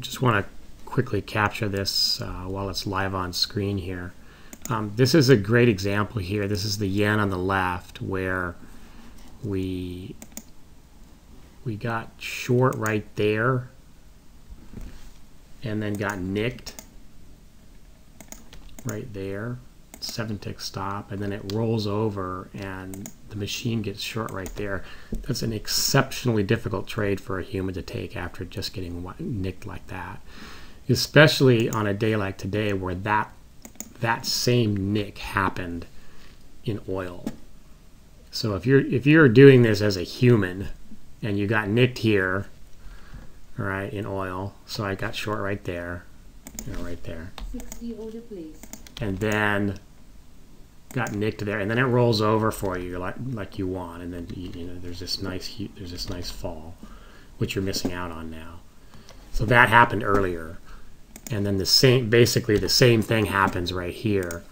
just want to quickly capture this uh, while it's live on screen here. Um, this is a great example here. This is the yen on the left where we we got short right there and then got nicked right there seven tick stop and then it rolls over and the machine gets short right there. That's an exceptionally difficult trade for a human to take after just getting nicked like that especially on a day like today where that that same nick happened in oil. So if you're if you're doing this as a human and you got nicked here all right in oil so I got short right there you know right there. 60 order please. And then got nicked there, and then it rolls over for you like like you want, and then you, you know there's this nice there's this nice fall, which you're missing out on now. So that happened earlier, and then the same basically the same thing happens right here.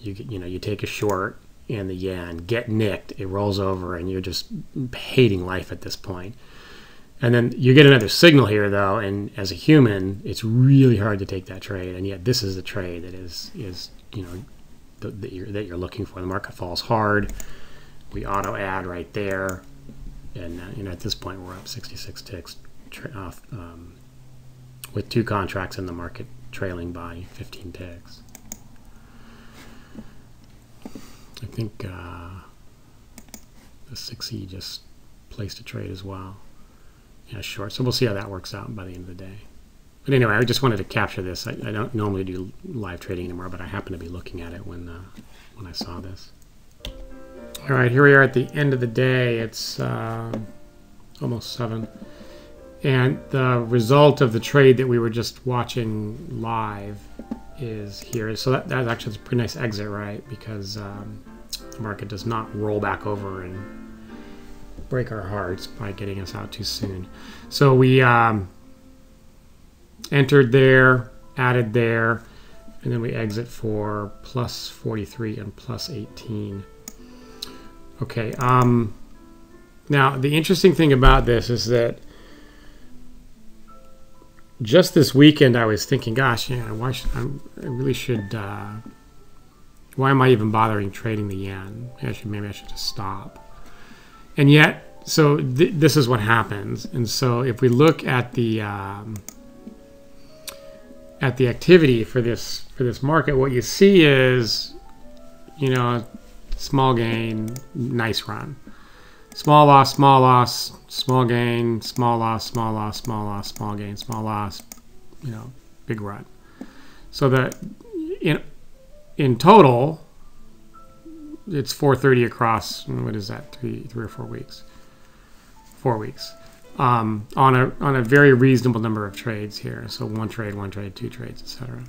You you know you take a short in the yen, get nicked, it rolls over, and you're just hating life at this point. And then you get another signal here, though, and as a human, it's really hard to take that trade. And yet, this is the trade that is is you know that you're, that you're looking for. The market falls hard. We auto add right there, and uh, you know at this point we're up 66 ticks off um, with two contracts in the market trailing by 15 ticks. I think uh, the 6E just placed a trade as well. Yeah, short. So we'll see how that works out by the end of the day. But anyway, I just wanted to capture this. I, I don't normally do live trading anymore, but I happened to be looking at it when uh, when I saw this. All right, here we are at the end of the day. It's uh, almost seven, and the result of the trade that we were just watching live is here. So that, that's actually a pretty nice exit, right? Because um, the market does not roll back over and break our hearts by getting us out too soon. So we um, entered there, added there, and then we exit for plus 43 and plus 18. Okay, um, now the interesting thing about this is that just this weekend I was thinking, gosh, yeah, why should I, really should, uh, why am I even bothering trading the yen? Maybe I should, maybe I should just stop. And yet, so th this is what happens. And so if we look at the, um, at the activity for this for this market, what you see is, you know, small gain, nice run. Small loss, small loss, small gain, small loss, small loss, small loss, small gain, small loss, you know, big run. So that in in total, it's 430 across. What is that? Three three or four weeks. Four weeks um, on a on a very reasonable number of trades here. So one trade, one trade, two trades, etc.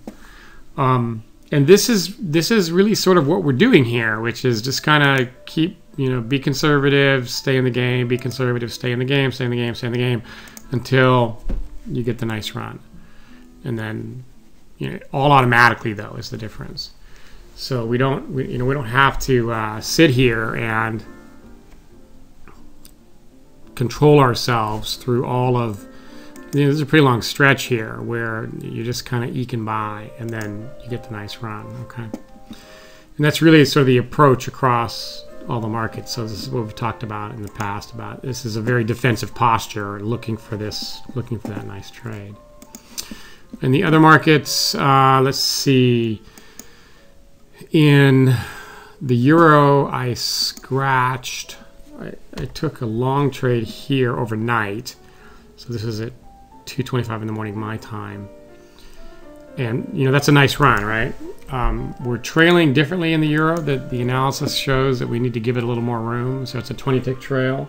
Um, and this is this is really sort of what we're doing here, which is just kind of keep you know be conservative, stay in the game, be conservative, stay in the game, stay in the game, stay in the game, until you get the nice run, and then you know all automatically though is the difference. So we don't we, you know we don't have to uh, sit here and control ourselves through all of you know, there's a pretty long stretch here where you're just kind of eking by and then you get the nice run okay? And that's really sort of the approach across all the markets. So this is what we've talked about in the past about this is a very defensive posture looking for this looking for that nice trade. And the other markets uh, let's see. In the euro I scratched I, I took a long trade here overnight. So this is at 2.25 in the morning my time. And, you know, that's a nice run, right? Um, we're trailing differently in the euro. That the analysis shows that we need to give it a little more room. So it's a 20 tick trail.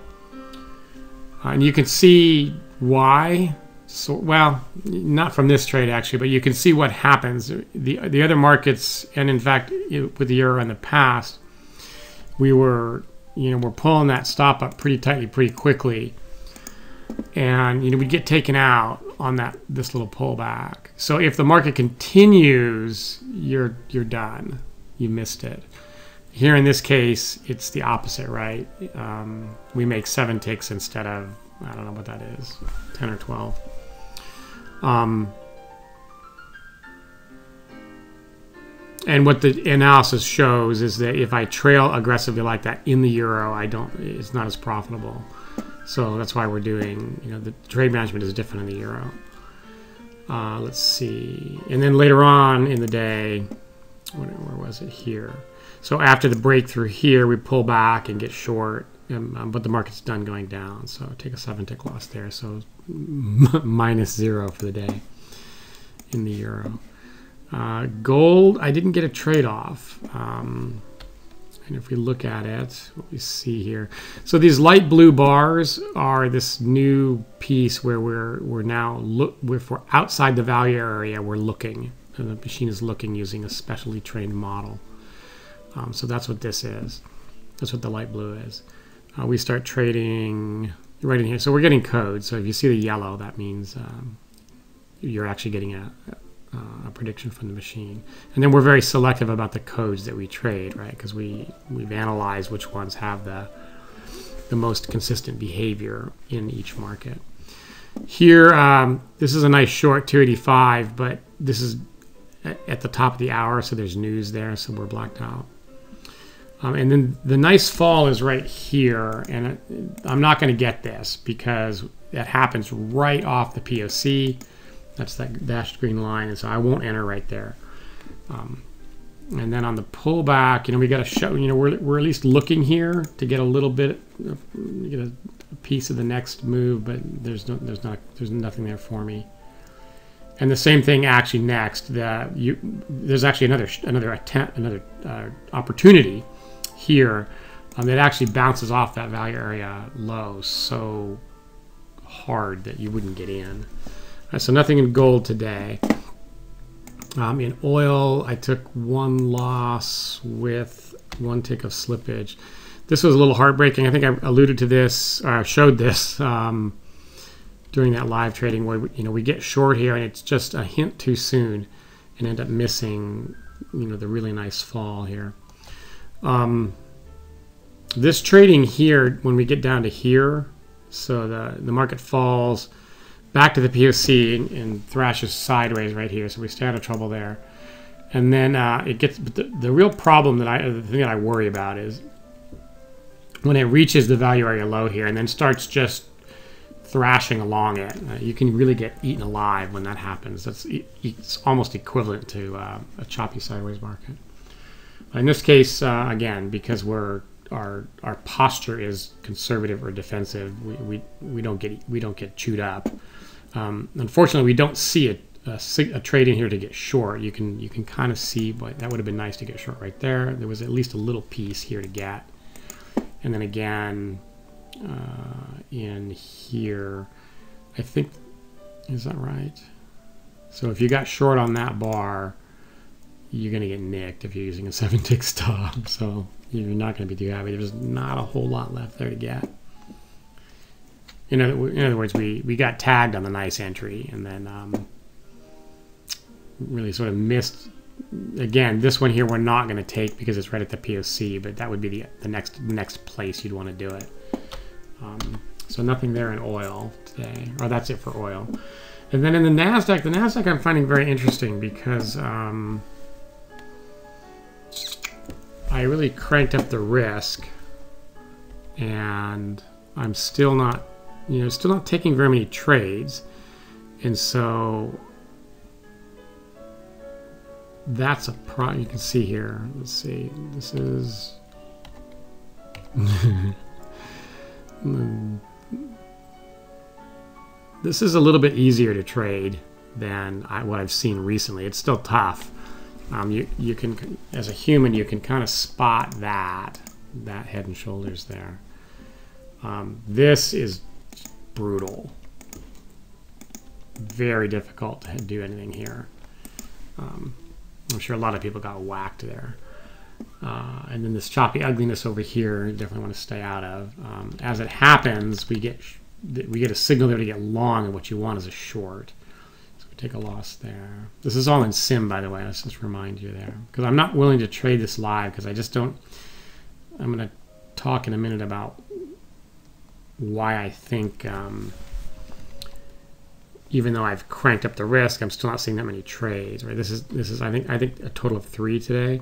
Uh, and you can see why. So, well, not from this trade actually, but you can see what happens. The, the other markets, and in fact, with the euro in the past, we were you know, we're pulling that stop up pretty tightly pretty quickly. And, you know, we get taken out on that this little pullback. So if the market continues, you're you're done. You missed it. Here in this case, it's the opposite, right? Um, we make seven ticks instead of I don't know what that is, 10 or 12. Um, and what the analysis shows is that if I trail aggressively like that in the euro, I don't. It's not as profitable. So that's why we're doing. You know, the trade management is different in the euro. Uh, let's see, and then later on in the day, where, was it here? So after the breakthrough here, we pull back and get short, um, but the market's done going down. So take a seven tick loss there. So minus zero for the day in the euro. Uh, gold, I didn't get a trade off. Um, and if we look at it, what we see here. So these light blue bars are this new piece where we're we're now look if we're outside the value area, we're looking. And the machine is looking using a specially trained model. Um, so that's what this is. That's what the light blue is. Uh, we start trading right in here. So we're getting code. So if you see the yellow, that means um, you're actually getting a, uh, a prediction from the machine. And then we're very selective about the codes that we trade, right? Because we, we've analyzed which ones have the, the most consistent behavior in each market. Here, um, this is a nice short 285, but this is at the top of the hour, so there's news there, so we're blacked out. Um, and then the nice fall is right here, and I'm not going to get this because that happens right off the POC. That's that dashed green line, and so I won't enter right there. Um, and then on the pullback, you know, we got to show, you know, we're, we're at least looking here to get a little bit, get a, a piece of the next move, but there's no, there's not, there's nothing there for me. And the same thing actually next. That you, there's actually another another attempt, another uh, opportunity here um, that actually bounces off that value area low so hard that you wouldn't get in. Right, so nothing in gold today. Um, in oil, I took one loss with one tick of slippage. This was a little heartbreaking. I think I alluded to this, or showed this um, during that live trading where you know we get short here and it's just a hint too soon and end up missing you know the really nice fall here. Um, this trading here, when we get down to here, so the the market falls back to the POC and, and, thrashes sideways right here. So we stay out of trouble there. And then uh, it gets, but the, the real problem that I, the thing that I worry about is when it reaches the value area low here and then starts just thrashing along it, uh, you can really get eaten alive when that happens. That's it's almost equivalent to uh, a choppy sideways market. In this case, uh, again, because we're our our posture is conservative or defensive, we, we, we don't get we don't get chewed up. Um, unfortunately, we don't see a, a, a, trade in here to get short. You can you can kind of see, but that would have been nice to get short right there. There was at least a little piece here to get, and then again uh, in here, I think is that right? So if you got short on that bar, you're going to get nicked if you're using a seven tick stop. So you're not going to be too happy. There's not a whole lot left there to get in other, in other words, we, we got tagged on the nice entry and then um, really sort of missed. Again, this one here we're not going to take because it's right at the POC, but that would be the, the next next place you'd want to do it. Um, so nothing there in oil today, or that's it for oil. And then in the NASDAQ, the NASDAQ I'm finding very interesting because um, I really cranked up the risk and I'm still not you know, still not taking very many trades. And so that's a pro you can see here. Let's see. This is this is a little bit easier to trade than I, what I've seen recently. It's still tough. Um, you you can as a human you can kind of spot that that head and shoulders there. Um, this is brutal. Very difficult to do anything here. Um, I'm sure a lot of people got whacked there. Uh, and then this choppy ugliness over here, definitely want to stay out of. Um, as it happens, we get we get a signal there to get long, and what you want is a short. So we take a loss there. This is all in sim, by the way. Let's just remind you there, because I'm not willing to trade this live because I just don't. I'm going to talk in a minute about why I think, um, even though I've cranked up the risk, I'm still not seeing that many trades. Right? This is this is I think I think a total of three today,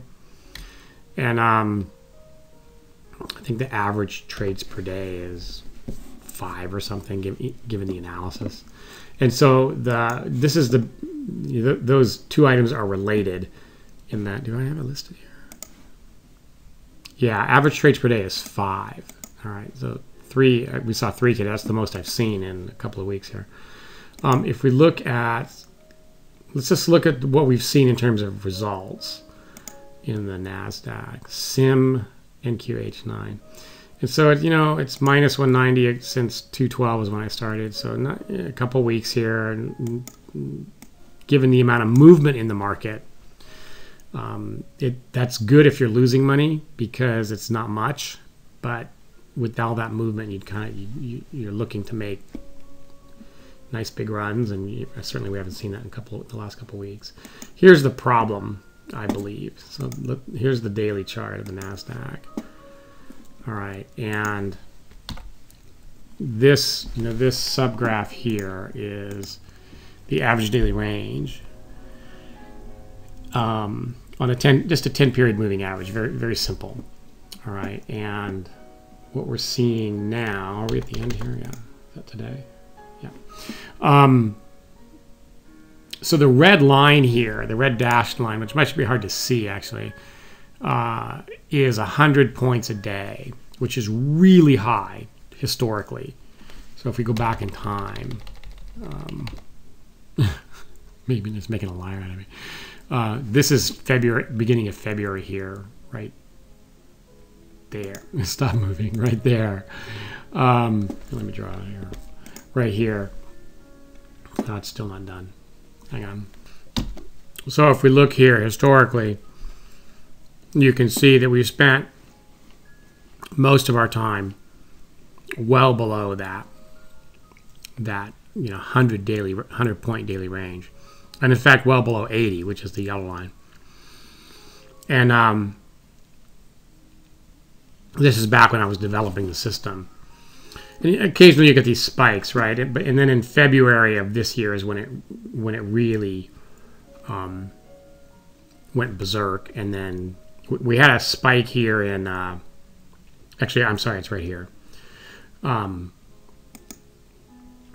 and um, I think the average trades per day is five or something, given the analysis. And so the this is the those two items are related in that. Do I have it listed here? Yeah, average trades per day is five. All right, so three. We saw three today. That's the most I've seen in a couple of weeks here. Um, if we look at, let's just look at what we've seen in terms of results in the Nasdaq Sim NQH9. And so, it, you know, it's minus 190 since 212 was when I started. So not, a couple weeks here. And given the amount of movement in the market, um, it that's good if you're losing money because it's not much. But with all that movement, you'd kind of you, you, are looking to make nice big runs, and you, certainly we haven't seen that in couple the last couple weeks. Here's the problem, I believe. So look, here's the daily chart of the Nasdaq. All right, and this, you know, this subgraph here is the average daily range um, on a 10, just a 10 period moving average, very, very simple. All right, and what we're seeing now, are we at the end here? Yeah, is that today? Yeah. Um, so the red line here, the red dashed line, which might be hard to see actually, uh, is 100 points a day, which is really high historically. So if we go back in time, um, maybe it's making a liar out of me. Uh, this is February, beginning of February here, right there. Stop moving, right there. Um, let me draw here. Right here. No, it's still not done. Hang on. So if we look here historically, you can see that we've spent most of our time well below that that you know 100 daily 100 point daily range and in fact well below 80 which is the yellow line and um, this is back when I was developing the system. And occasionally you get these spikes right? And, and then in February of this year is when it when it really um, went berserk. And then we had a spike here in uh, actually i'm sorry it's right here. Um,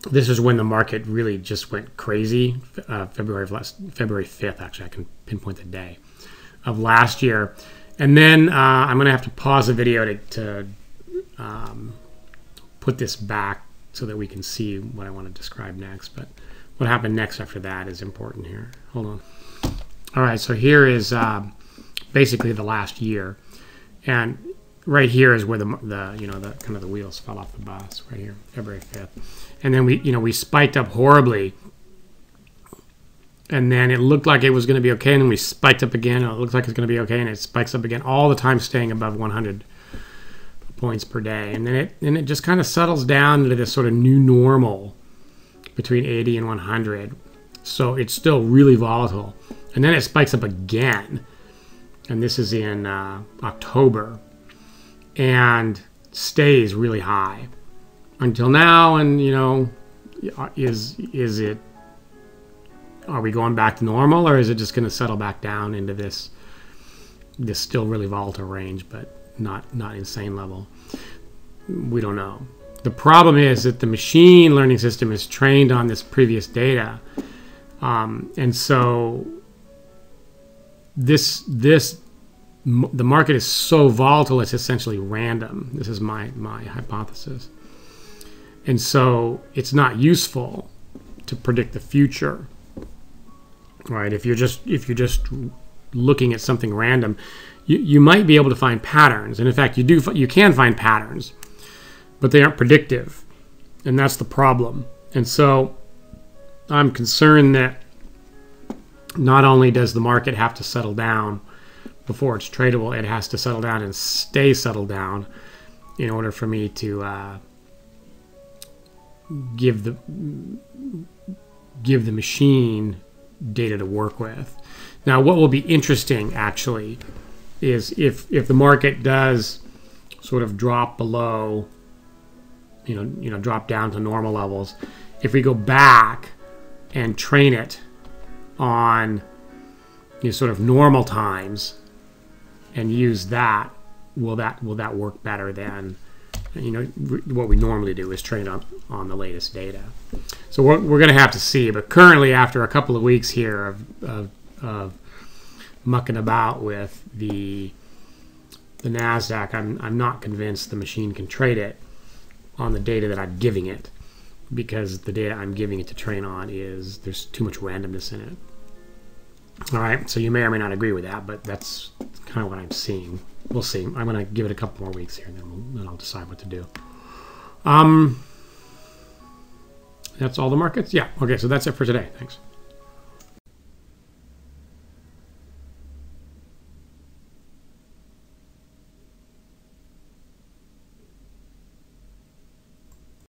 this is when the market really just went crazy uh, february of last february 5th actually i can pinpoint the day of last year and then uh, i'm going to have to pause the video to, to um, put this back so that we can see what i want to describe next but what happened next after that is important here hold on all right so here is uh, basically the last year. And right here is where the, the you know the kind of the wheels fell off the bus right here February 5th and then we you know we spiked up horribly and then it looked like it was going to be okay and then we spiked up again and it looks like it's going to be okay and it spikes up again all the time staying above 100 points per day and then it and it just kind of settles down into this sort of new normal between 80 and 100 so it's still really volatile and then it spikes up again and this is in uh, October, and stays really high until now. And you know, is is it? Are we going back to normal, or is it just going to settle back down into this this still really volatile range, but not not insane level? We don't know. The problem is that the machine learning system is trained on this previous data, um, and so this this the market is so volatile it's essentially random this is my my hypothesis and so it's not useful to predict the future right? If you're just if you're just looking at something random you, you might be able to find patterns. And in fact you do you can find patterns but they aren't predictive. And that's the problem. And so i'm concerned that not only does the market have to settle down before it's tradable, it has to settle down and stay settled down in order for me to uh, give the give the machine data to work with. Now, what will be interesting actually is if if the market does sort of drop below you know, you know, drop down to normal levels. If we go back and train it on you know, sort of normal times and use that, will that will that work better than you know what we normally do is train on on the latest data. So we're, we're going to have to see. But currently, after a couple of weeks here of, of, of mucking about with the the Nasdaq, I'm I'm not convinced the machine can trade it on the data that I'm giving it because the data I'm giving it to train on is there's too much randomness in it. All right, so you may or may not agree with that, but that's kind of what I'm seeing. We'll see. I'm going to give it a couple more weeks here, and then, we'll, then I'll decide what to do. Um, that's all the markets? Yeah. Okay, so that's it for today. Thanks.